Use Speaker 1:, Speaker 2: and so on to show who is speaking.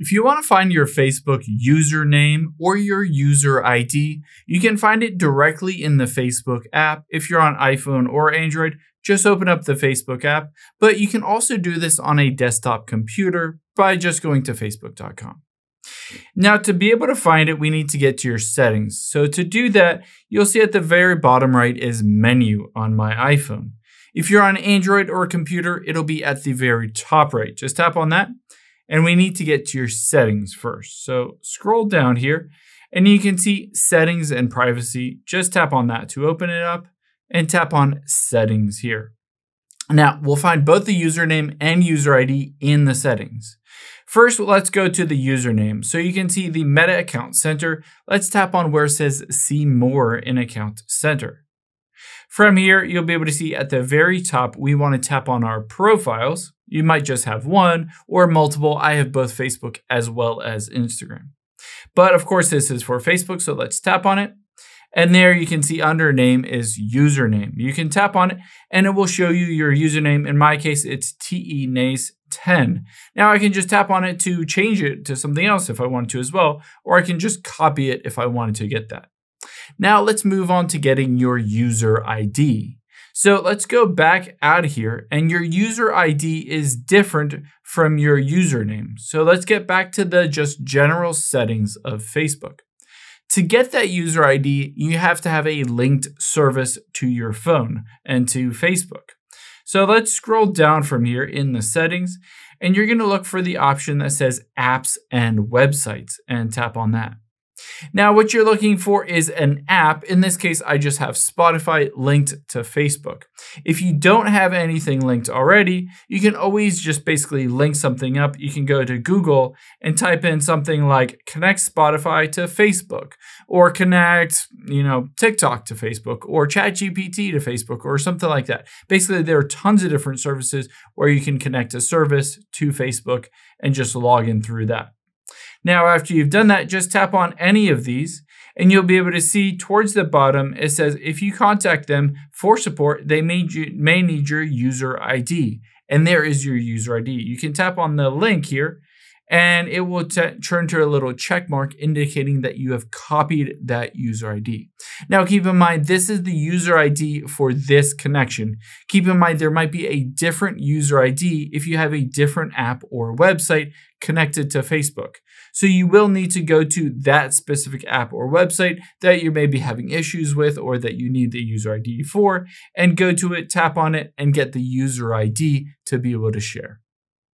Speaker 1: If you want to find your Facebook username or your user ID, you can find it directly in the Facebook app. If you're on iPhone or Android, just open up the Facebook app, but you can also do this on a desktop computer by just going to facebook.com. Now, to be able to find it, we need to get to your settings. So to do that, you'll see at the very bottom right is menu on my iPhone. If you're on Android or a computer, it'll be at the very top right. Just tap on that and we need to get to your settings first. So scroll down here and you can see settings and privacy. Just tap on that to open it up and tap on settings here. Now we'll find both the username and user ID in the settings. First, let's go to the username. So you can see the Meta Account Center. Let's tap on where it says see more in Account Center. From here, you'll be able to see at the very top, we want to tap on our profiles. You might just have one or multiple. I have both Facebook as well as Instagram. But of course, this is for Facebook, so let's tap on it. And there you can see under name is username. You can tap on it and it will show you your username. In my case, it's TENACE10. Now I can just tap on it to change it to something else if I want to as well, or I can just copy it if I wanted to get that. Now let's move on to getting your user ID. So let's go back out of here and your user ID is different from your username. So let's get back to the just general settings of Facebook. To get that user ID, you have to have a linked service to your phone and to Facebook. So let's scroll down from here in the settings and you're gonna look for the option that says apps and websites and tap on that. Now, what you're looking for is an app. In this case, I just have Spotify linked to Facebook. If you don't have anything linked already, you can always just basically link something up. You can go to Google and type in something like connect Spotify to Facebook or connect, you know, TikTok to Facebook or ChatGPT to Facebook or something like that. Basically, there are tons of different services where you can connect a service to Facebook and just log in through that. Now, after you've done that, just tap on any of these and you'll be able to see towards the bottom, it says if you contact them for support, they may, may need your user ID. And there is your user ID. You can tap on the link here and it will turn to a little check mark indicating that you have copied that user ID. Now keep in mind, this is the user ID for this connection. Keep in mind there might be a different user ID if you have a different app or website connected to Facebook. So you will need to go to that specific app or website that you may be having issues with or that you need the user ID for and go to it, tap on it, and get the user ID to be able to share.